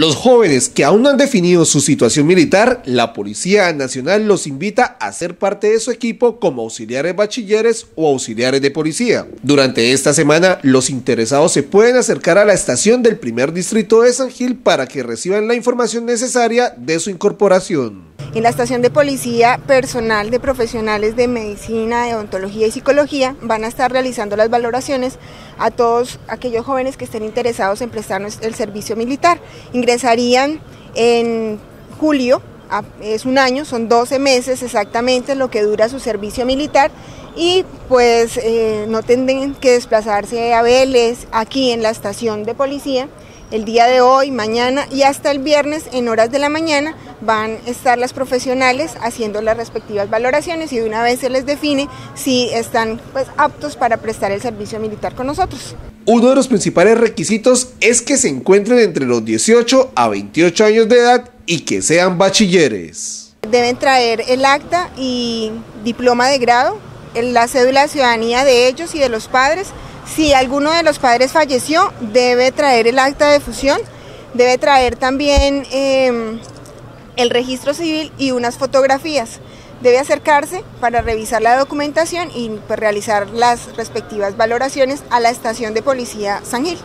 Los jóvenes que aún no han definido su situación militar, la Policía Nacional los invita a ser parte de su equipo como auxiliares bachilleres o auxiliares de policía. Durante esta semana, los interesados se pueden acercar a la estación del primer distrito de San Gil para que reciban la información necesaria de su incorporación. En la estación de policía, personal de profesionales de medicina, de odontología y psicología van a estar realizando las valoraciones a todos aquellos jóvenes que estén interesados en prestarnos el servicio militar. Ingresarían en julio, es un año, son 12 meses exactamente lo que dura su servicio militar y pues eh, no tendrán que desplazarse a Vélez aquí en la estación de policía el día de hoy, mañana y hasta el viernes en horas de la mañana van a estar las profesionales haciendo las respectivas valoraciones y de una vez se les define si están pues, aptos para prestar el servicio militar con nosotros. Uno de los principales requisitos es que se encuentren entre los 18 a 28 años de edad y que sean bachilleres. Deben traer el acta y diploma de grado, la cédula de ciudadanía de ellos y de los padres, si alguno de los padres falleció, debe traer el acta de fusión, debe traer también em, el registro civil y unas fotografías. Debe acercarse para revisar la documentación y pues, realizar las respectivas valoraciones a la estación de policía San Gil.